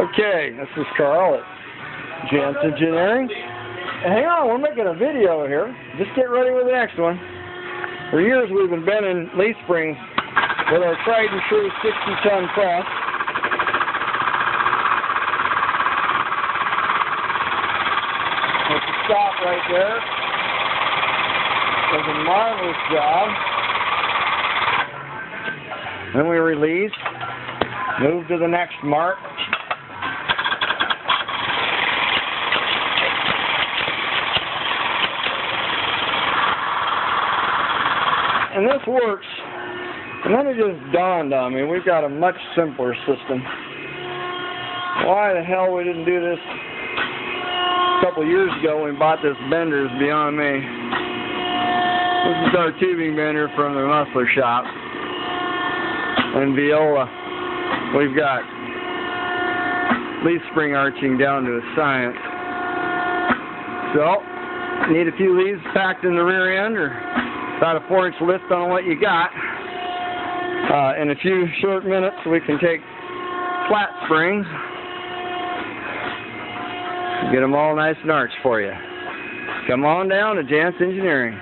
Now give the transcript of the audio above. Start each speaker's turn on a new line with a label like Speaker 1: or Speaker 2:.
Speaker 1: Okay, this is Carl at Jantz Engineering. Hang on, we're making a video here. Just get ready with the next one. For years we've been bending leaf springs with our tried and true 60 ton press. Let's stop right there. Does a marvelous job. Then we release, move to the next mark. And this works. And then it just dawned on me, we've got a much simpler system. Why the hell we didn't do this a couple years ago when we bought this bender is beyond me. This is our tubing bender from the Muffler shop. And Viola, we've got leaf spring arching down to a science. So, need a few leaves packed in the rear end or about a four inch lift on what you got. Uh, in a few short minutes we can take flat springs, get them all nice and arched for you. Come on down to Jantz Engineering.